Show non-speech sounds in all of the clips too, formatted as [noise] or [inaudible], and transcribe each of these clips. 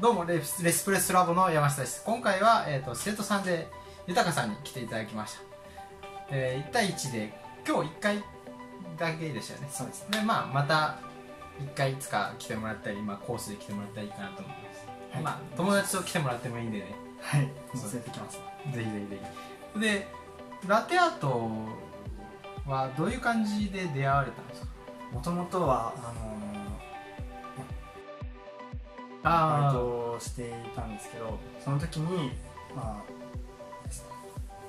どうもレスレスプレッソラボの山下です。今回は、えーと、生徒さんで豊さんに来ていただきました、えー、1対1で今日1回だけでしたよね。そうです。でまあまた1回いつか来てもらったり、まあ、コースで来てもらったらいいかなと思います、はい、まあ友達と来てもらってもいいんでね。はい。連れてきます。ぜひぜひぜひ。でラテアートはどういう感じで出会われたんですか？もともとはあのバイトをしていたんですけどその時にまあ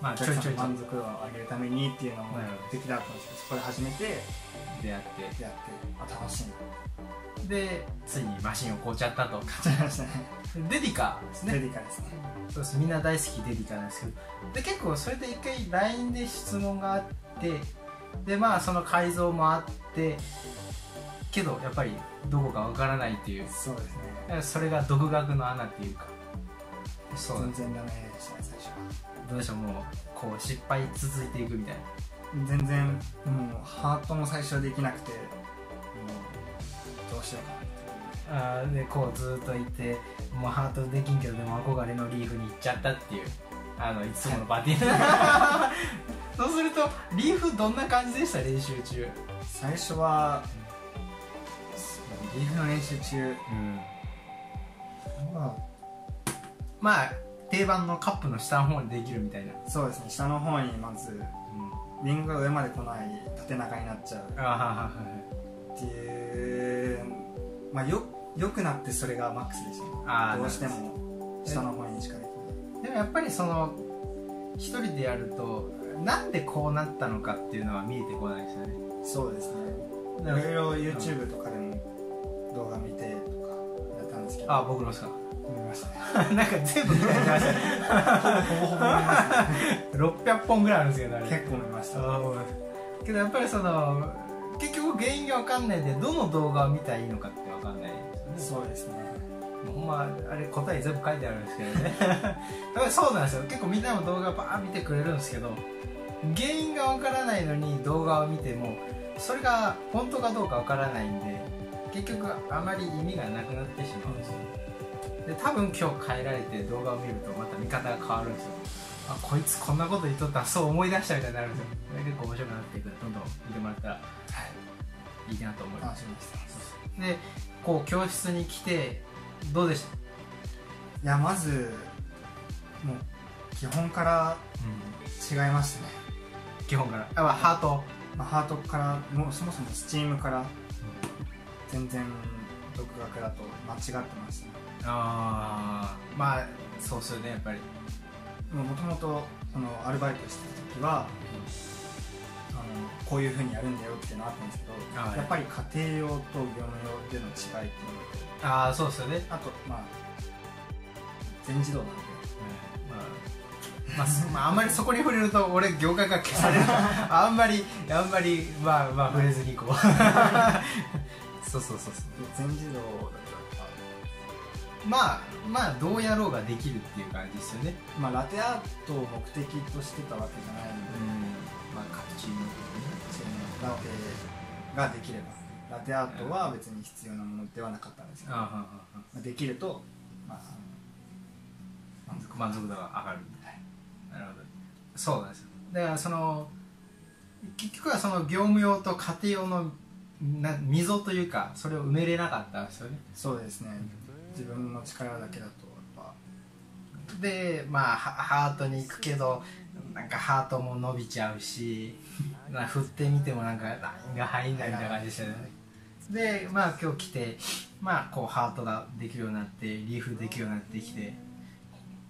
まあ、ちょいちょい満足度を上げるためにっていうのもできたんですけどそこで始めて出会って。出会ってあ楽しいでついにマシンを買っちゃったと。買っちゃいましたね。[laughs] デディカですね。デディカですね。そうです。みんな大好きデディカなんですけど。で結構それで一回 LINE で質問があってでまあその改造もあってけどやっぱりどこかわからないっていう。そうですね。それが独学の穴っていうか。そう。全然ダメでしたね最初は。どうでしょうもうこう失敗続いていくみたいな。全然もうハートも最初できなくてもうどうしようかなあでこうずっといてもうハートできんけどでも憧れのリーフに行っちゃったっていう。あのいつものバティン。[laughs] そうするとリーフどんな感じでした練習中？最初はリーフの練習中、うん、まあまあ定番のカップの下の方にできるみたいな。そうですね。下の方にまず、うん、リングが上まで来ない縦長になっちゃう。っていうまあよよくなってそれがマックスでした。どうしても下の方にしかできない。でもやっぱりその一人でやるとなんでこうなったのかっていうのは見えてこないですよね。そうですね。いろいろ YouTube とかでも動画見てとかやったんですけど。あ僕のですか？見ました [laughs] なんか全部見ました。ねほぼほぼ見ましたね。600本ぐらいあるんですけど結構見ましたけどやっぱりその結局原因が分かんないでどの動画を見たらいいのかって分かんないですよね。そうですね。ほんまあれ答え全部書いてあるんですけどね。[laughs] やっぱりそうなんですよ。結構みんなも動画バー見てくれるんですけど原因が分からないのに動画を見てもそれが本当かどうか分からないんで結局あまり意味がなくなってしまうんですよ。で多分今日変えられて動画を見るとまた見方が変わるんですよ。あこいつこんなこと言っとったらそう思い出したみたいになるんですよ。結構面白くなっていくどんどん見てもらったら、はい、いいなと思います。でこう教室に来てどうでした？いやまずもう基本から違いましたね、うん、基本から。あハート、まあ、ハートからもうそもそもスチームから全然独学だと間違ってましたね。ああまあそうするねやっぱり。もともとアルバイトしてた時は、うん、あのこういうふうにやるんだよっていうのあったんですけどやっぱり家庭用と業務用での違いっていうのとああそうですよね。あとまあ全自動なんで、うん、まあまあ、[laughs] まあ、あんまりそこに触れると俺業界が消される。[laughs] あんまりあんまりまあまあ触れずにいこう [laughs] そうそうそうそう。全自動だまあまあどうやろうができるっていう感じですよね。まあラテアートを目的としてたわけじゃないので、うん、まあカプチーノとかねラテができれば。ラテアートは別に必要なものではなかったんですけど、まあ、できると、まあ、満足満足度が上がる、はい、なるほど。そうなんですよ。だからその結局はその業務用と家庭用のな溝というかそれを埋めれなかったんですよね。そうですね。自分の力だけだとやっぱ。でまあハートに行くけどなんかハートも伸びちゃうし [laughs] 振ってみてもなんかラインが入んないみたいな感じでしたよね。でまあ今日来てまあこうハートができるようになってリーフできるようになってきて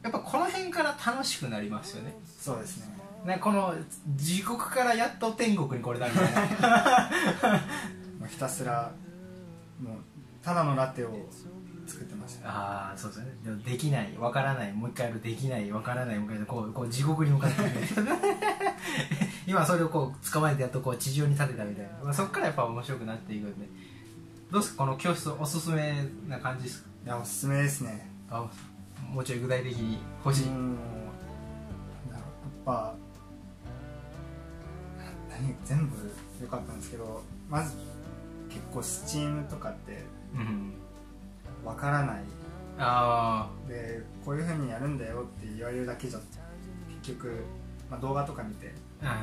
やっぱこの辺から楽しくなりますよね。そうですね。ねこの地獄からやっと天国にこれだみたいな [laughs] ひたすらもうただのラテを作ってました、ね、ああそうですね。でもできないわからないもう一回やるできないわからないもう一回こうこう地獄に向かって [laughs] 今それをこう捕まえてやっとこう地上に立てたみたいな、まあ、そこからやっぱ面白くなっていくんで。どうですか？この教室おすすめな感じですか？いやおすすめですね。あもうちょい具体的に欲しい。やっぱ何全部良かったんですけどまず結構スチームとかってわからない。あでこういうふうにやるんだよって言われるだけじゃ結局、まあ、動画とか見て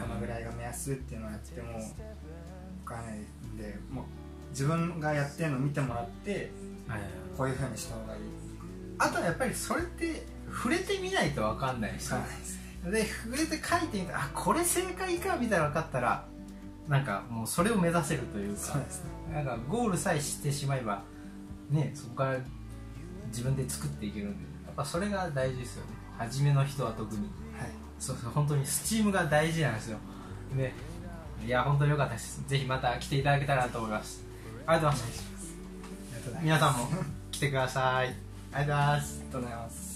このぐらいが目安っていうのをやっても分からないんでもう自分がやってるのを見てもらってこういうふうにした方がいい。あとはやっぱりそれって触れてみないと分かんないしで触れて書いてみてあこれ正解かみたいなの分かったらなんかもうそれを目指せるというか、ね、なんかゴールさえ知ってしまえばねそこから自分で作っていけるんでやっぱそれが大事ですよね。初めの人は特に、はい、そうそう本当にスチームが大事なんですよ。ねいや本当に良かったです。ぜひまた来ていただけたらなと思います。ありがとうございます。皆さんも来てください。ありがとうございます。ありがとうございます